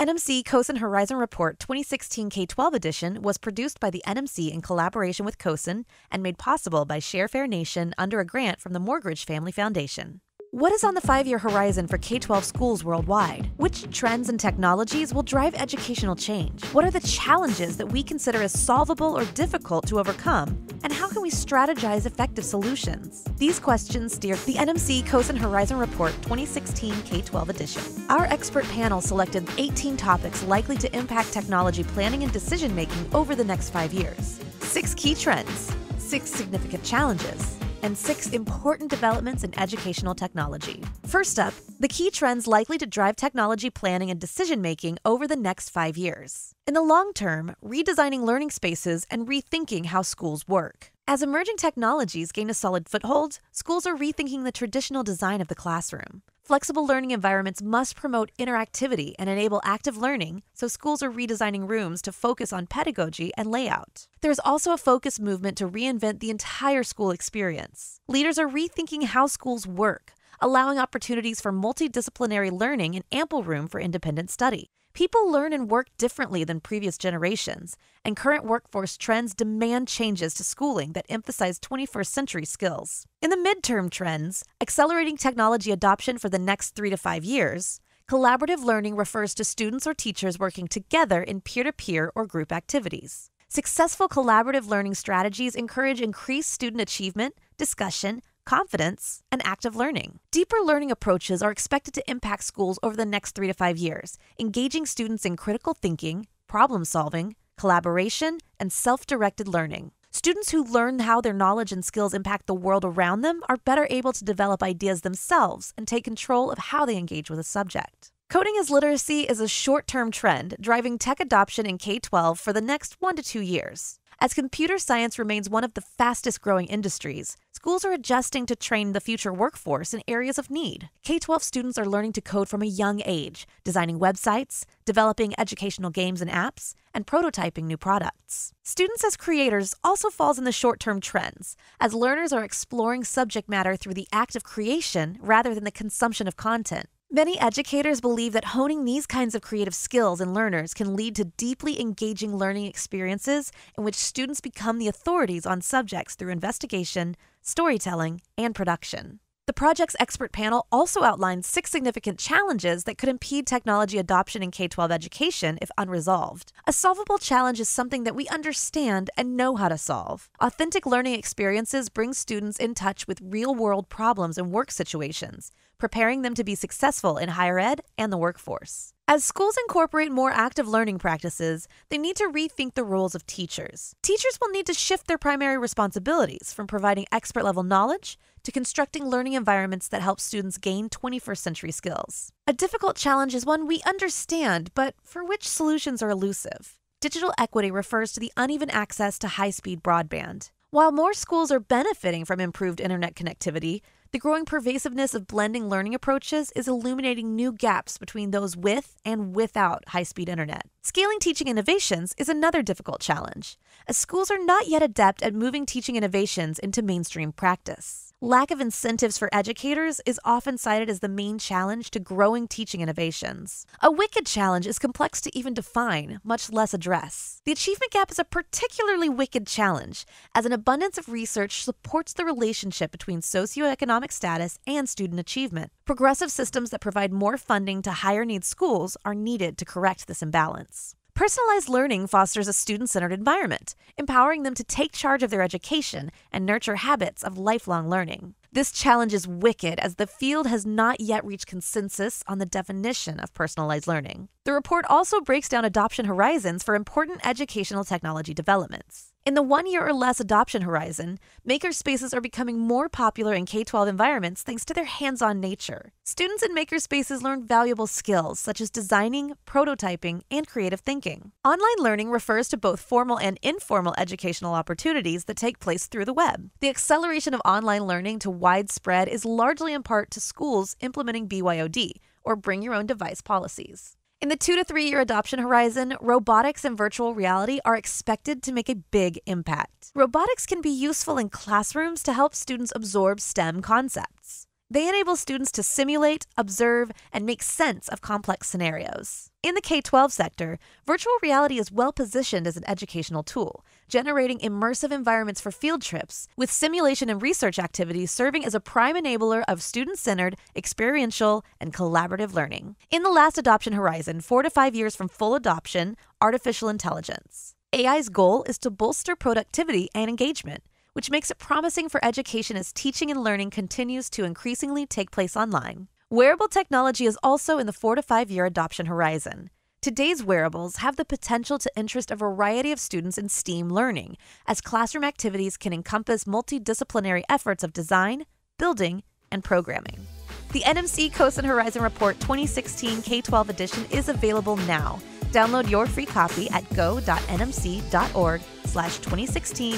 NMC COSN Horizon Report 2016 K 12 edition was produced by the NMC in collaboration with COSN and made possible by ShareFair Nation under a grant from the Morgridge Family Foundation. What is on the five year horizon for K 12 schools worldwide? Which trends and technologies will drive educational change? What are the challenges that we consider as solvable or difficult to overcome? And how can we strategize effective solutions? These questions steer the NMC COSN Horizon Report 2016 K 12 edition. Our expert panel selected 18 topics likely to impact technology planning and decision making over the next five years. Six key trends, six significant challenges and six important developments in educational technology. First up, the key trends likely to drive technology planning and decision making over the next five years. In the long term, redesigning learning spaces and rethinking how schools work. As emerging technologies gain a solid foothold, schools are rethinking the traditional design of the classroom. Flexible learning environments must promote interactivity and enable active learning, so schools are redesigning rooms to focus on pedagogy and layout. There is also a focused movement to reinvent the entire school experience. Leaders are rethinking how schools work, allowing opportunities for multidisciplinary learning and ample room for independent study. People learn and work differently than previous generations, and current workforce trends demand changes to schooling that emphasize 21st century skills. In the midterm trends, accelerating technology adoption for the next three to five years, collaborative learning refers to students or teachers working together in peer to peer or group activities. Successful collaborative learning strategies encourage increased student achievement, discussion, confidence, and active learning. Deeper learning approaches are expected to impact schools over the next three to five years, engaging students in critical thinking, problem solving, collaboration, and self directed learning. Students who learn how their knowledge and skills impact the world around them are better able to develop ideas themselves and take control of how they engage with a subject. Coding as literacy is a short term trend driving tech adoption in K 12 for the next one to two years. As computer science remains one of the fastest growing industries, schools are adjusting to train the future workforce in areas of need. K 12 students are learning to code from a young age, designing websites, developing educational games and apps, and prototyping new products. Students as creators also falls in the short term trends, as learners are exploring subject matter through the act of creation rather than the consumption of content. Many educators believe that honing these kinds of creative skills in learners can lead to deeply engaging learning experiences in which students become the authorities on subjects through investigation, storytelling, and production. The project's expert panel also outlined six significant challenges that could impede technology adoption in K 12 education if unresolved. A solvable challenge is something that we understand and know how to solve. Authentic learning experiences bring students in touch with real world problems and work situations, preparing them to be successful in higher ed and the workforce. As schools incorporate more active learning practices, they need to rethink the roles of teachers. Teachers will need to shift their primary responsibilities from providing expert level knowledge to constructing learning environments that help students gain 21st century skills. A difficult challenge is one we understand, but for which solutions are elusive. Digital equity refers to the uneven access to high speed broadband. While more schools are benefiting from improved internet connectivity, the growing pervasiveness of blending learning approaches is illuminating new gaps between those with and without high speed internet. Scaling teaching innovations is another difficult challenge, as schools are not yet adept at moving teaching innovations into mainstream practice. Lack of incentives for educators is often cited as the main challenge to growing teaching innovations. A wicked challenge is complex to even define, much less address. The achievement gap is a particularly wicked challenge, as an abundance of research supports the relationship between socioeconomic status and student achievement. Progressive systems that provide more funding to higher need schools are needed to correct this imbalance. Personalized learning fosters a student centered environment, empowering them to take charge of their education and nurture habits of lifelong learning. This challenge is wicked as the field has not yet reached consensus on the definition of personalized learning. The report also breaks down adoption horizons for important educational technology developments. In the one year or less adoption horizon, makerspaces are becoming more popular in K 12 environments thanks to their hands on nature. Students in makerspaces learn valuable skills such as designing, prototyping, and creative thinking. Online learning refers to both formal and informal educational opportunities that take place through the web. The acceleration of online learning to widespread is largely in part to schools implementing BYOD, or bring your own device policies. In the two to three year adoption horizon, robotics and virtual reality are expected to make a big impact. Robotics can be useful in classrooms to help students absorb STEM concepts. They enable students to simulate, observe, and make sense of complex scenarios. In the K 12 sector, virtual reality is well positioned as an educational tool, generating immersive environments for field trips, with simulation and research activities serving as a prime enabler of student centered, experiential, and collaborative learning. In the last adoption horizon, four to five years from full adoption, artificial intelligence. AI's goal is to bolster productivity and engagement, which makes it promising for education as teaching and learning continues to increasingly take place online. Wearable technology is also in the four to five year adoption horizon. Today's wearables have the potential to interest a variety of students in STEAM learning, as classroom activities can encompass multidisciplinary efforts of design, building, and programming. The NMC CoSN Horizon Report 2016 K 12 edition is available now. Download your free copy at go.nmc.org slash 2016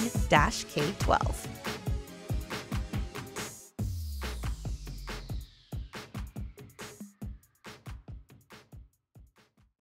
K 12.